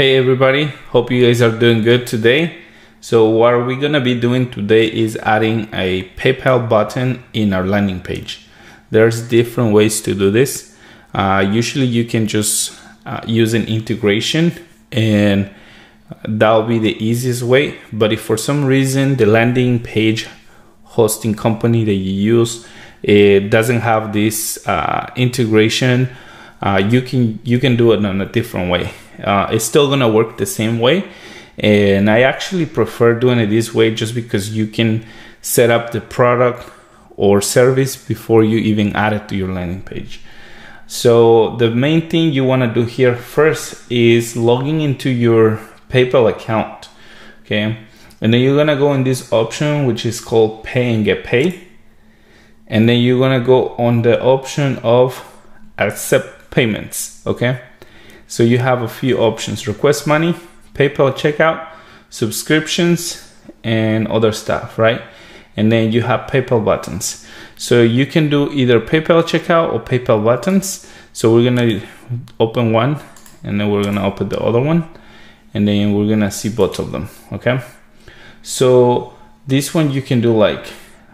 Hey everybody, hope you guys are doing good today. So what we're gonna be doing today is adding a PayPal button in our landing page. There's different ways to do this. Uh, usually you can just uh, use an integration and that'll be the easiest way. But if for some reason the landing page hosting company that you use it doesn't have this uh, integration, uh, you can you can do it in a different way uh, it's still gonna work the same way and I actually prefer doing it this way just because you can set up the product or service before you even add it to your landing page. So the main thing you want to do here first is logging into your PayPal account. Okay. And then you're going to go in this option, which is called pay and get paid. And then you're going to go on the option of accept payments. Okay. So you have a few options, request money, PayPal checkout, subscriptions, and other stuff, right? And then you have PayPal buttons. So you can do either PayPal checkout or PayPal buttons. So we're gonna open one and then we're gonna open the other one and then we're gonna see both of them, okay? So this one you can do like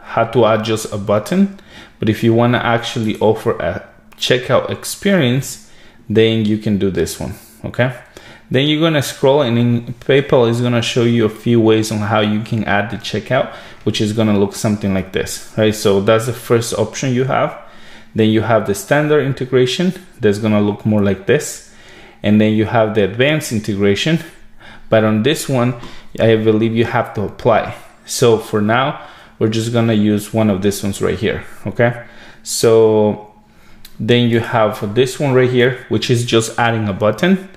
how to add just a button, but if you wanna actually offer a checkout experience, then you can do this one okay? Then you're gonna scroll and in PayPal is gonna show you a few ways on how you can add the checkout which is gonna look something like this right? So that's the first option you have. Then you have the standard integration that's gonna look more like this. And then you have the advanced integration. But on this one I believe you have to apply. So for now we're just gonna use one of these ones right here okay? So then you have this one right here, which is just adding a button.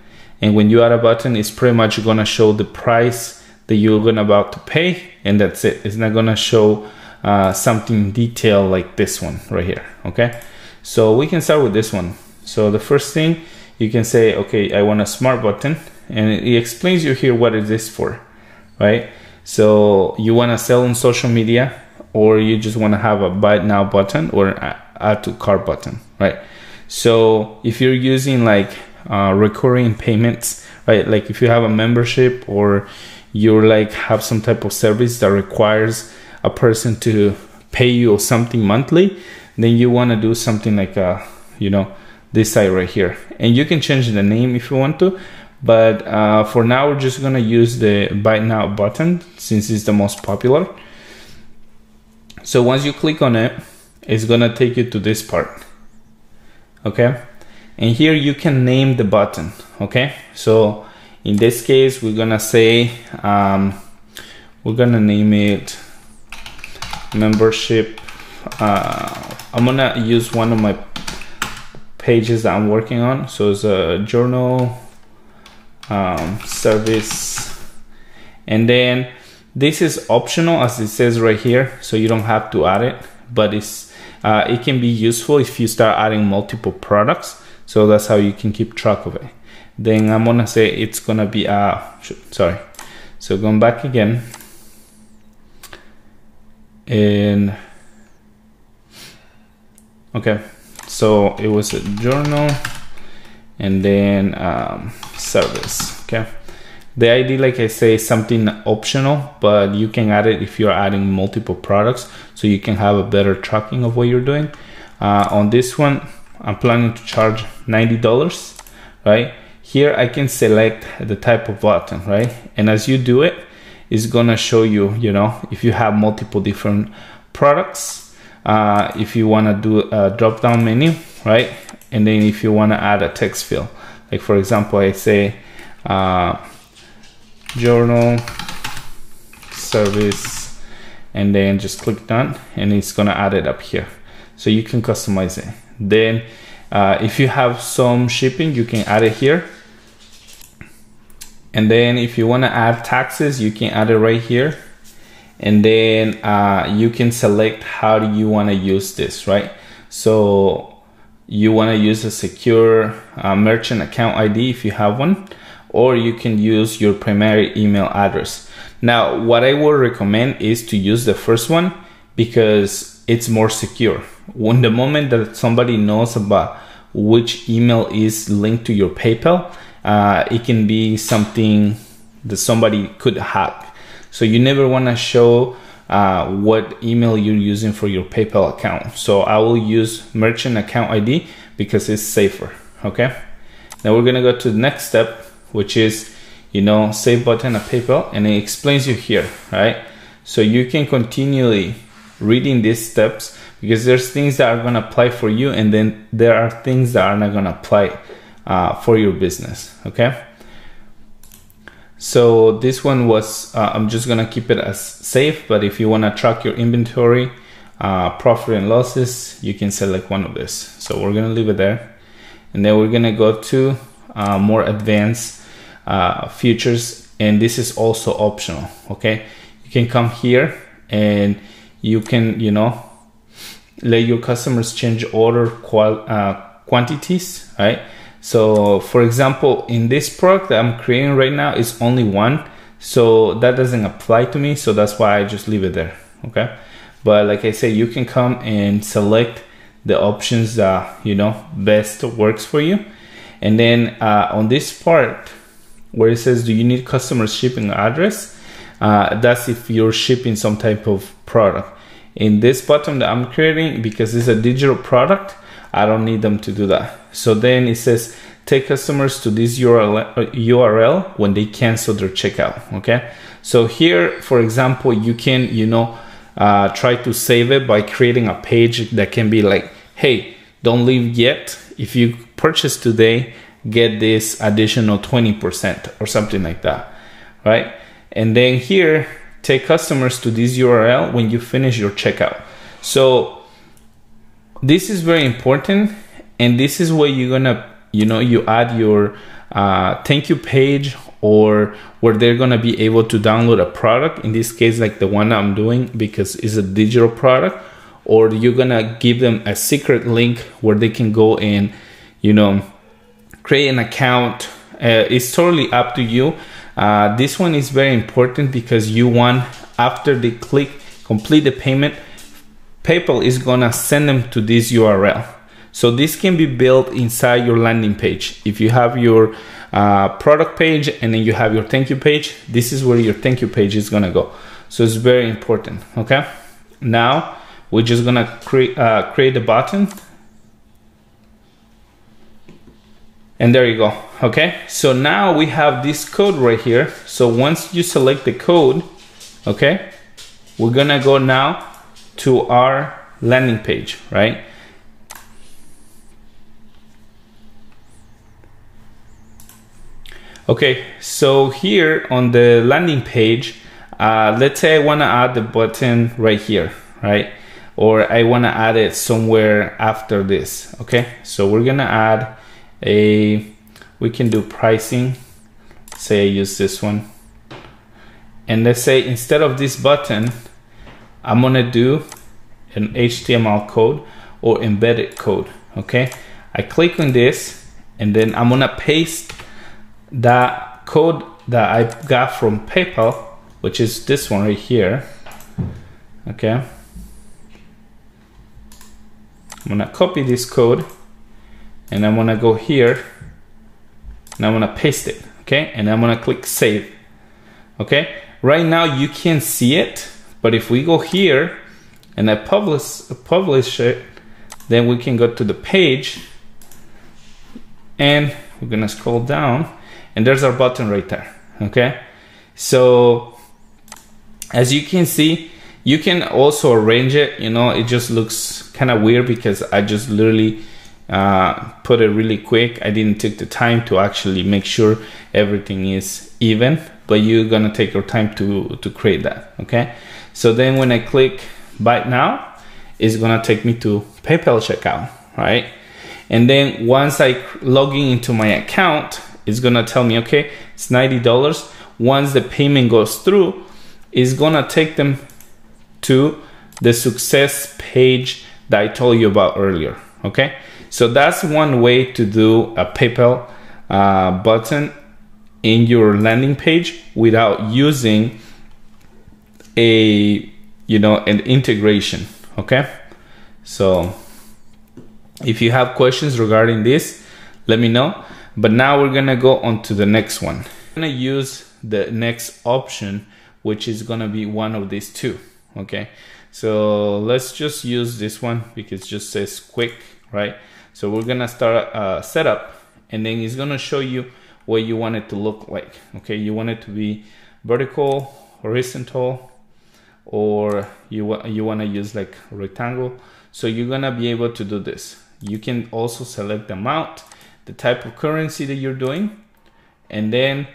And when you add a button, it's pretty much gonna show the price that you're gonna about to pay, and that's it. It's not gonna show uh, something detailed like this one right here. Okay, so we can start with this one. So the first thing you can say, okay, I want a smart button, and it explains you here what is this for, right? So you want to sell on social media, or you just want to have a buy now button or add to cart button, right? So if you're using like uh, recurring payments, right? Like if you have a membership or you're like have some type of service that requires a person to pay you something monthly, then you want to do something like a, uh, you know, this side right here. And you can change the name if you want to, but uh, for now we're just gonna use the buy now button since it's the most popular. So once you click on it, it's gonna take you to this part okay? And here you can name the button okay? So in this case we're gonna say um, we're gonna name it membership uh, I'm gonna use one of my pages that I'm working on. So it's a journal um, service. And then this is optional as it says right here so you don't have to add it but it's uh, it can be useful if you start adding multiple products. So that's how you can keep track of it. Then I'm gonna say it's gonna be uh sorry. So going back again and okay so it was a journal and then um, service okay the ID, like I say, is something optional, but you can add it if you're adding multiple products so you can have a better tracking of what you're doing. Uh, on this one, I'm planning to charge $90, right? Here I can select the type of button, right? And as you do it, it's gonna show you, you know, if you have multiple different products, uh, if you wanna do a drop down menu, right? And then if you wanna add a text field, like for example, I say, uh, journal service and then just click done and it's gonna add it up here. So you can customize it. Then uh, if you have some shipping you can add it here. And then if you want to add taxes you can add it right here. And then uh, you can select how do you want to use this right? So you want to use a secure uh, merchant account ID if you have one or you can use your primary email address. Now, what I would recommend is to use the first one because it's more secure. When the moment that somebody knows about which email is linked to your PayPal, uh, it can be something that somebody could hack. So you never want to show uh, what email you're using for your PayPal account. So I will use merchant account ID because it's safer. Okay. Now we're gonna go to the next step, which is you know save button at PayPal, and it explains you here, right? So you can continually reading these steps because there's things that are gonna apply for you, and then there are things that are not gonna apply uh, for your business. Okay. So this one was, uh, I'm just gonna keep it as safe, but if you wanna track your inventory, uh, profit and losses, you can select one of this. So we're gonna leave it there. And then we're gonna go to uh, more advanced uh, features and this is also optional, okay? You can come here and you can, you know, let your customers change order qual uh, quantities, right? So for example, in this product that I'm creating right now is only one. So that doesn't apply to me. So that's why I just leave it there. Okay. But like I say, you can come and select the options that, you know, best works for you. And then uh, on this part where it says, do you need customer shipping address? Uh, that's if you're shipping some type of product. In this button that I'm creating, because it's a digital product, I don't need them to do that. So then it says take customers to this URL, URL when they cancel their checkout. Okay. So here, for example, you can, you know, uh, try to save it by creating a page that can be like, hey, don't leave yet. If you purchase today, get this additional 20% or something like that. Right. And then here, take customers to this URL when you finish your checkout. So this is very important and this is where you're gonna you know you add your uh, thank you page or where they're gonna be able to download a product in this case like the one i'm doing because it's a digital product or you're gonna give them a secret link where they can go and you know create an account uh, it's totally up to you uh, this one is very important because you want after they click complete the payment PayPal is gonna send them to this URL. So this can be built inside your landing page. If you have your uh, product page and then you have your thank you page, this is where your thank you page is gonna go. So it's very important, okay? Now, we're just gonna create, uh, create a button. And there you go, okay? So now we have this code right here. So once you select the code, okay? We're gonna go now to our landing page, right? Okay, so here on the landing page, uh, let's say I want to add the button right here, right? Or I want to add it somewhere after this, okay? So we're to add a, we can do pricing. Say I use this one. And let's say instead of this button, I'm gonna do an HTML code or embedded code okay I click on this and then I'm gonna paste that code that I got from PayPal which is this one right here okay I'm gonna copy this code and I'm gonna go here and I'm gonna paste it okay and I'm gonna click save okay right now you can't see it but if we go here and I publish, publish it, then we can go to the page and we're gonna scroll down and there's our button right there, okay? So as you can see, you can also arrange it, you know, it just looks kind of weird because I just literally uh, put it really quick. I didn't take the time to actually make sure everything is even, but you're gonna take your time to, to create that, okay? So then when I click buy now, it's gonna take me to PayPal checkout, right? And then once I log in into my account, it's gonna tell me, okay, it's $90. Once the payment goes through, it's gonna take them to the success page that I told you about earlier, okay? So that's one way to do a PayPal uh, button in your landing page without using a you know an integration okay so if you have questions regarding this let me know but now we're gonna go on to the next one. I'm gonna use the next option, which is gonna be one of these two, okay? So let's just use this one because it just says quick, right? So we're gonna start a setup and then it's gonna show you what you want it to look like, okay? You want it to be vertical, horizontal, or you, you wanna use like rectangle. So you're gonna be able to do this. You can also select the amount, the type of currency that you're doing, and then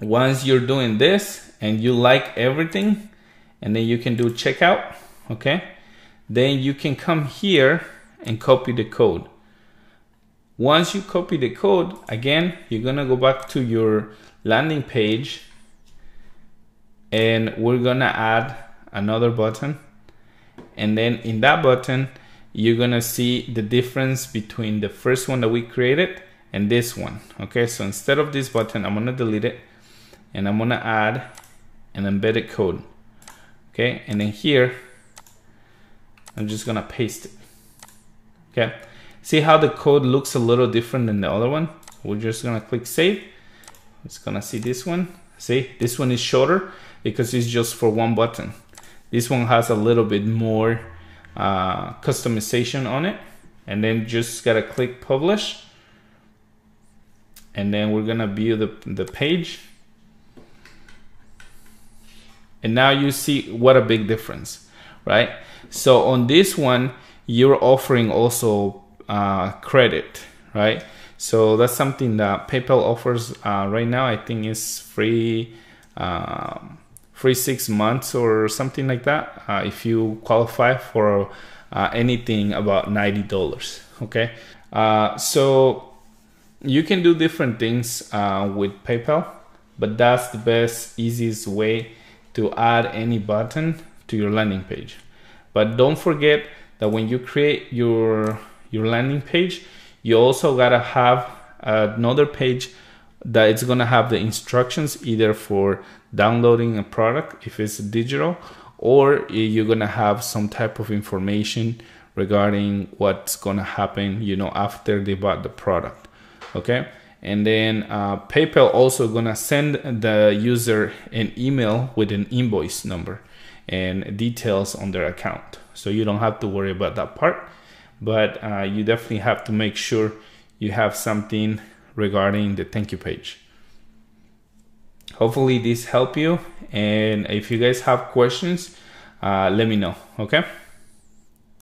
once you're doing this and you like everything, and then you can do checkout, okay? Then you can come here and copy the code. Once you copy the code, again, you're gonna go back to your landing page and we're gonna add another button. And then in that button, you're gonna see the difference between the first one that we created and this one. Okay, so instead of this button, I'm gonna delete it and I'm gonna add an embedded code. Okay, and then here, I'm just gonna paste it. Okay, see how the code looks a little different than the other one? We're just gonna click save. It's gonna see this one. See, this one is shorter because it's just for one button. This one has a little bit more uh, customization on it. And then just gotta click publish. And then we're gonna view the, the page. And now you see what a big difference, right? So on this one, you're offering also uh, credit, right? So that's something that PayPal offers uh, right now. I think is free, um, free six months or something like that uh, if you qualify for uh, anything about ninety dollars. Okay, uh, so you can do different things uh, with PayPal, but that's the best, easiest way to add any button to your landing page. But don't forget that when you create your your landing page, you also gotta have another page that it's gonna have the instructions either for downloading a product if it's digital or you're gonna have some type of information regarding what's gonna happen you know after they bought the product okay and then uh, paypal also gonna send the user an email with an invoice number and details on their account. So you don't have to worry about that part but uh, you definitely have to make sure you have something regarding the thank you page. Hopefully this helped you and if you guys have questions uh, let me know okay